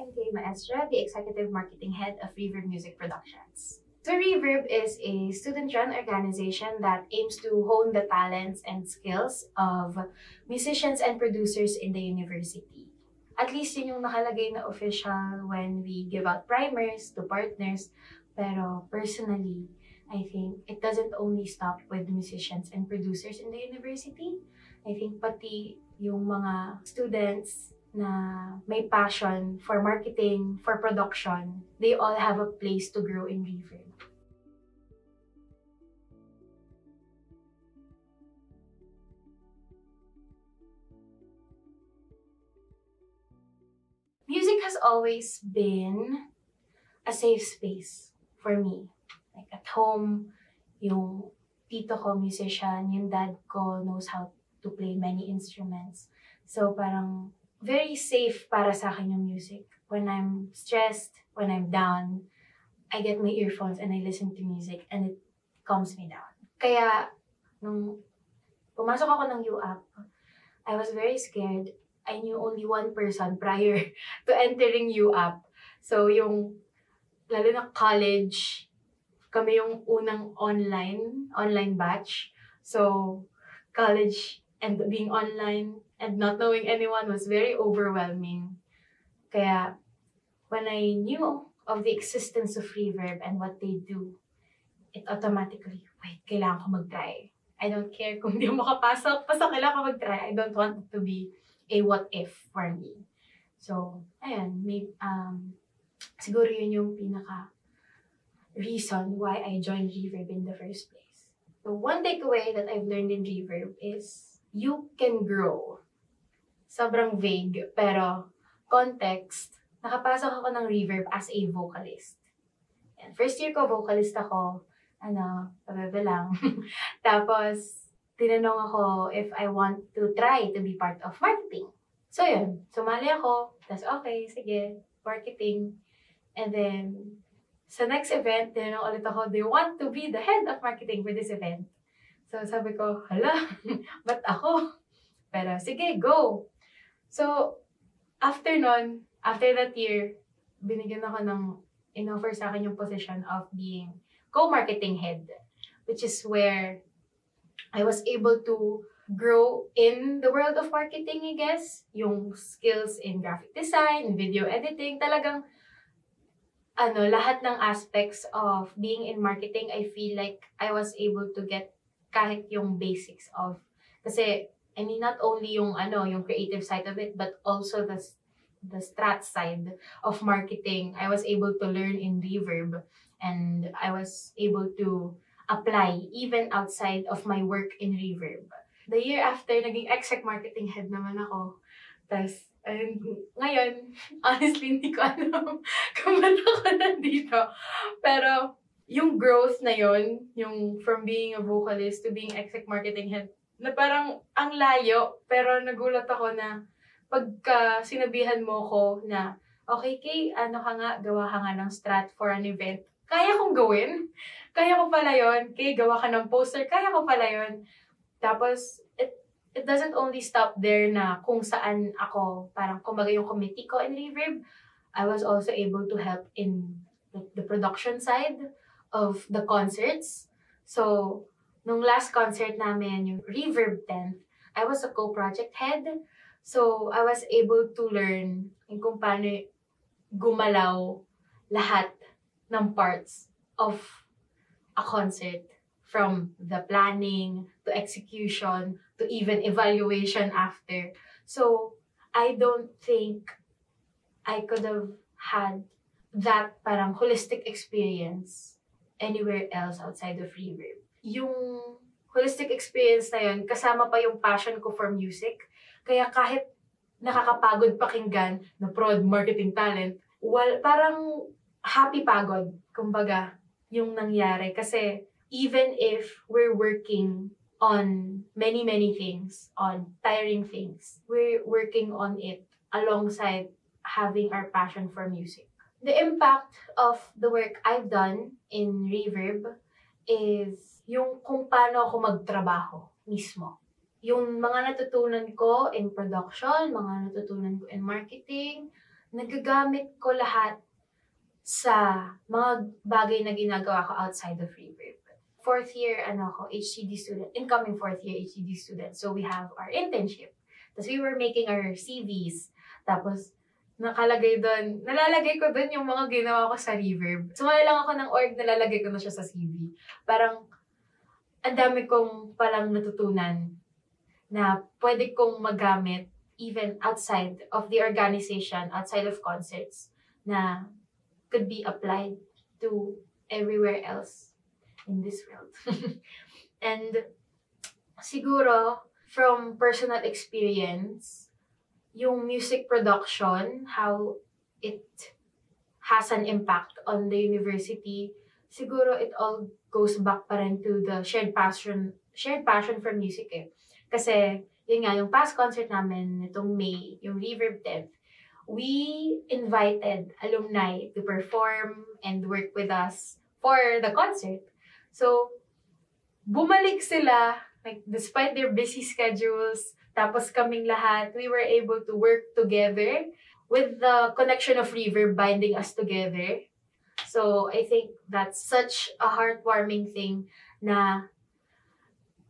I'm Kay Maestra, the Executive Marketing Head of Reverb Music Productions. So Reverb is a student-run organization that aims to hone the talents and skills of musicians and producers in the university. At least yun yung nakalagay na official when we give out primers to partners. Pero personally, I think it doesn't only stop with musicians and producers in the university. I think pati yung mga students na may passion for marketing, for production, they all have a place to grow in Reverb. Music has always been a safe space for me. Like at home, yung tito ko musician, yung dad ko knows how to play many instruments. So parang very safe para sa akin yung music. When I'm stressed, when I'm down, I get my earphones and I listen to music and it calms me down. Kaya, nung pumasok ako ng UAP, I was very scared. I knew only one person prior to entering UAP. So, yung, lalo na college, kami yung unang online, online batch. So, college and being online and not knowing anyone was very overwhelming. Kaya, when I knew of the existence of Reverb and what they do, it automatically, wait, kailangan ko mag-try. I don't care kung di mo makapasok, basta kailangan ko mag-try. I don't want it to be a what if for me. So, ayan, may, um, siguro yun yung pinaka reason why I joined Reverb in the first place. So, one takeaway that I've learned in Reverb is you can grow. Sobrang vague, pero context, nakapasok ako ng Reverb as a vocalist. And first year ko, vocalist ako, ano, pabebe lang. Tapos, tinanong ako if I want to try to be part of marketing. So, yun. Sumali ako. Tapos, okay, sige, marketing. And then, sa next event, tinanong ulit ako, do you want to be the head of marketing for this event? So, sabi ko, hala, ba't ako? Pero, sige, go! So, after nun, after that year, binigyan ako ng in-offer sa akin yung position of being co-marketing head, which is where I was able to grow in the world of marketing, I guess. Yung skills in graphic design, video editing, talagang ano, lahat ng aspects of being in marketing, I feel like I was able to get kahit yung basics of, kasi, I mean, not only yung, ano, yung creative side of it, but also the, the strat side of marketing, I was able to learn in Reverb, and I was able to apply even outside of my work in Reverb. The year after, naging exec marketing head naman ako. Tapos, ayun, ngayon, honestly, hindi ko alam kung ba't ako nandito. Pero, yung growth na yon yung from being a vocalist to being exec marketing head, na parang ang layo, pero nagulat ako na pagka sinabihan mo ko na, okay, Kay, ano ka nga, gawa ka nga ng strat for an event, kaya kong gawin. Kaya ko pala yon Kay, gawa ka ng poster, kaya ko pala yon Tapos, it, it doesn't only stop there na kung saan ako, parang kumbaga yung committee ko in Reverb, I was also able to help in the, the production side of the concerts. So, nung last concert namin, yung Reverb 10th, I was a co-project head. So, I was able to learn kung paano gumalaw lahat ng parts of a concert from the planning to execution to even evaluation after. So, I don't think I could have had that parang holistic experience anywhere else outside of Reverb. Yung holistic experience na yun, kasama pa yung passion ko for music. Kaya kahit nakakapagod pakinggan na prod, marketing talent, well, parang happy pagod, kumbaga, yung nangyari. Kasi even if we're working on many, many things, on tiring things, we're working on it alongside having our passion for music. The impact of the work I've done in Reverb is yung kung paano ako magtrabaho mismo. Yung mga natutunan ko in production, mga natutunan ko in marketing, nagagamit ko lahat sa mga bagay na ginagawa ko outside of Reverb. Fourth year, ano ako, HCD student, incoming fourth year HCD student. So we have our internship. Tapos we were making our CVs. Tapos, nakalagay doon, nalalagay ko doon yung mga ginawa ko sa Reverb. Sumali lang ako ng org, nalalagay ko na siya sa CV. Parang, ang dami kong palang natutunan na pwede kong magamit even outside of the organization, outside of concerts, na could be applied to everywhere else in this world. and siguro, from personal experience, yung music production, how it has an impact on the university, siguro it all goes back pa rin to the shared passion, shared passion for music eh. Kasi, yun nga, yung past concert namin, itong May, yung Reverb 10th, we invited alumni to perform and work with us for the concert. So, bumalik sila, like, despite their busy schedules, tapos kaming lahat, we were able to work together with the connection of Reverb binding us together. So, I think that's such a heartwarming thing na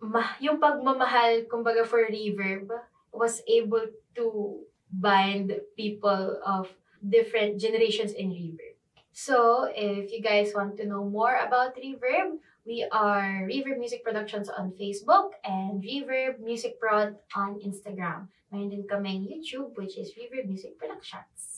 ma- yung pagmamahal, kumbaga for Reverb, was able to bind people of different generations in Reverb. So, if you guys want to know more about Reverb, we are Reverb Music Productions on Facebook and Reverb Music Prod on Instagram. Mayroon din kaming YouTube, which is Reverb Music Productions.